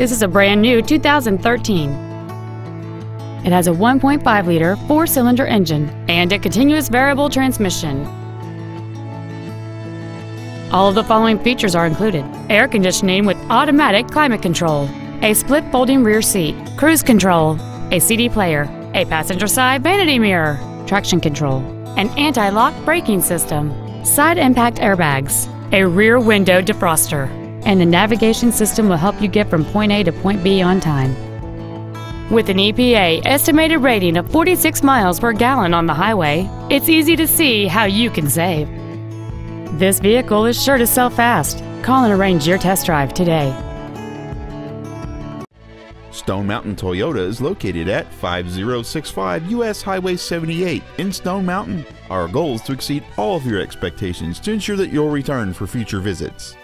This is a brand new 2013. It has a 1.5 liter four cylinder engine and a continuous variable transmission. All of the following features are included air conditioning with automatic climate control, a split folding rear seat, cruise control, a CD player, a passenger side vanity mirror, traction control, an anti lock braking system, side impact airbags, a rear window defroster, and the navigation system will help you get from point A to point B on time. With an EPA estimated rating of 46 miles per gallon on the highway, it's easy to see how you can save. This vehicle is sure to sell fast. Call and arrange your test drive today. Stone Mountain Toyota is located at 5065 US Highway 78 in Stone Mountain. Our goal is to exceed all of your expectations to ensure that you'll return for future visits.